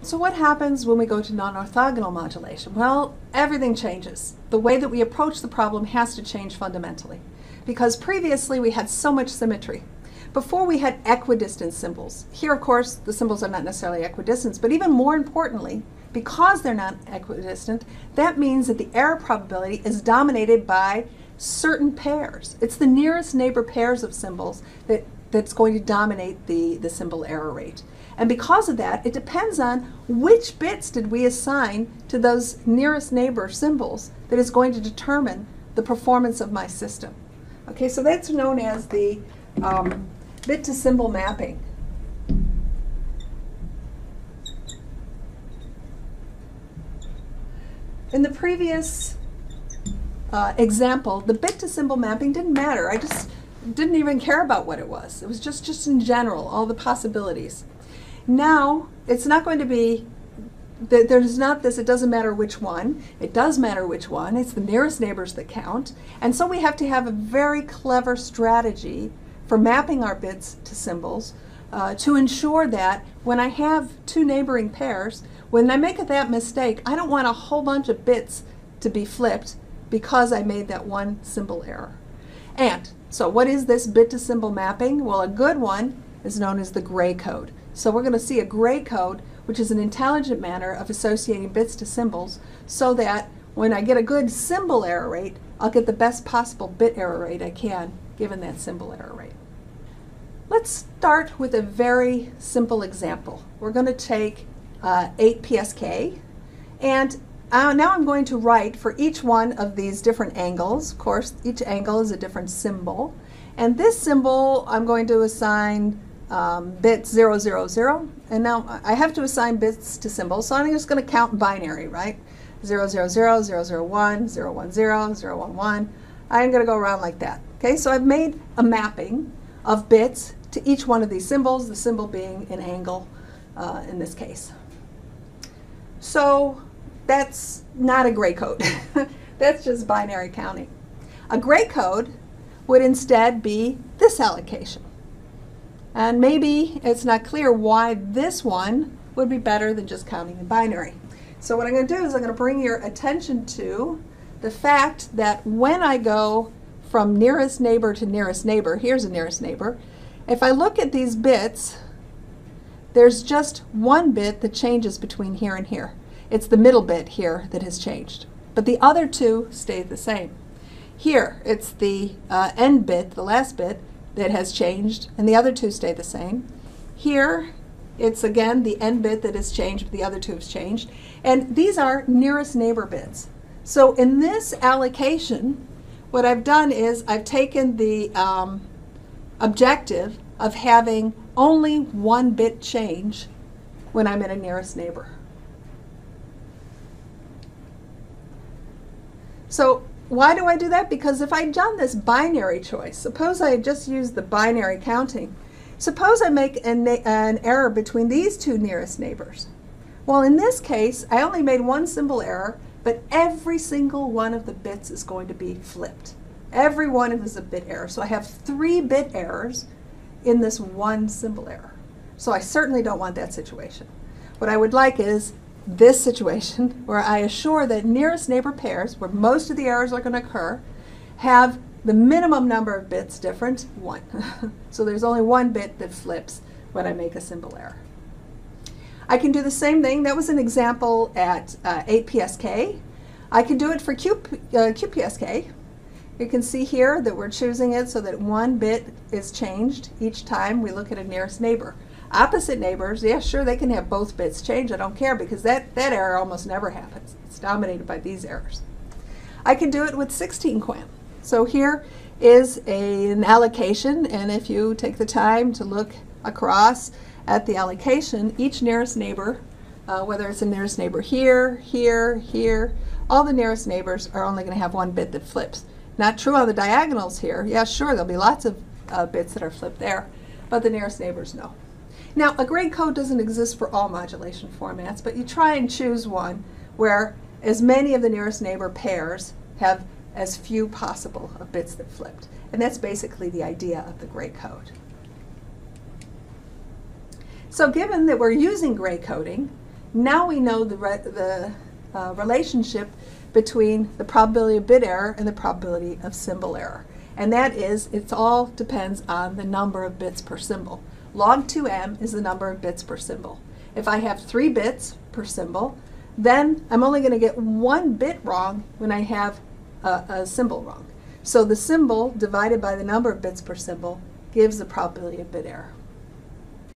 So what happens when we go to non-orthogonal modulation? Well, everything changes. The way that we approach the problem has to change fundamentally because previously we had so much symmetry. Before we had equidistant symbols. Here, of course, the symbols are not necessarily equidistant, but even more importantly, because they're not equidistant, that means that the error probability is dominated by certain pairs. It's the nearest neighbor pairs of symbols that, that's going to dominate the, the symbol error rate. And because of that, it depends on which bits did we assign to those nearest neighbor symbols that is going to determine the performance of my system. Okay, so that's known as the um, bit to symbol mapping. In the previous uh, example, the bit to symbol mapping didn't matter. I just didn't even care about what it was. It was just, just in general, all the possibilities. Now, it's not going to be, there's not this, it doesn't matter which one. It does matter which one. It's the nearest neighbors that count. And so we have to have a very clever strategy for mapping our bits to symbols uh, to ensure that when I have two neighboring pairs, when I make that mistake, I don't want a whole bunch of bits to be flipped because I made that one symbol error. And so what is this bit to symbol mapping? Well, a good one is known as the gray code. So we're going to see a gray code, which is an intelligent manner of associating bits to symbols so that when I get a good symbol error rate, I'll get the best possible bit error rate I can given that symbol error rate. Let's start with a very simple example. We're going to take uh, 8 PSK and uh, now I'm going to write for each one of these different angles. Of course, each angle is a different symbol. And this symbol I'm going to assign um, bit 000. And now I have to assign bits to symbols, so I'm just going to count binary, right? 000, 001, 010, 011. I'm going to go around like that. Okay, so I've made a mapping of bits to each one of these symbols, the symbol being an angle uh, in this case. So that's not a gray code. that's just binary counting. A gray code would instead be this allocation. And maybe it's not clear why this one would be better than just counting in binary. So what I'm going to do is I'm going to bring your attention to the fact that when I go from nearest neighbor to nearest neighbor, here's a nearest neighbor, if I look at these bits, there's just one bit that changes between here and here. It's the middle bit here that has changed. But the other two stay the same. Here, it's the uh, end bit, the last bit, that has changed, and the other two stay the same. Here, it's again the end bit that has changed, the other two have changed. And these are nearest neighbor bits. So in this allocation, what I've done is I've taken the um, objective of having only one bit change when I'm in a nearest neighbor. So why do I do that? Because if I'd done this binary choice, suppose I had just used the binary counting, suppose I make an, an error between these two nearest neighbors. Well, in this case, I only made one symbol error, but every single one of the bits is going to be flipped. Every one of is a bit error. So I have three bit errors in this one symbol error. So I certainly don't want that situation. What I would like is this situation where I assure that nearest neighbor pairs, where most of the errors are going to occur, have the minimum number of bits different, one. so there's only one bit that flips when I make a symbol error. I can do the same thing. That was an example at uh, 8PSK. I can do it for Q, uh, QPSK. You can see here that we're choosing it so that one bit is changed each time we look at a nearest neighbor. Opposite neighbors, yeah, sure, they can have both bits change. I don't care because that, that error almost never happens. It's dominated by these errors. I can do it with 16 QAM. So here is a, an allocation, and if you take the time to look across at the allocation, each nearest neighbor, uh, whether it's a nearest neighbor here, here, here, all the nearest neighbors are only going to have one bit that flips. Not true on the diagonals here. Yeah, sure, there'll be lots of uh, bits that are flipped there, but the nearest neighbors, no. Now, a gray code doesn't exist for all modulation formats, but you try and choose one where as many of the nearest neighbor pairs have as few possible of bits that flipped. And that's basically the idea of the gray code. So given that we're using gray coding, Now we know the, re- the uh, relationship between the probability of bit error and the probability of symbol error. And that is, it all depends on the number of bits per symbol. Log 2m is the number of bits per symbol. If I have three bits per symbol, then I'm only going to get one bit wrong when I have a, a symbol wrong. So the symbol divided by the number of bits per symbol gives the probability of bit error.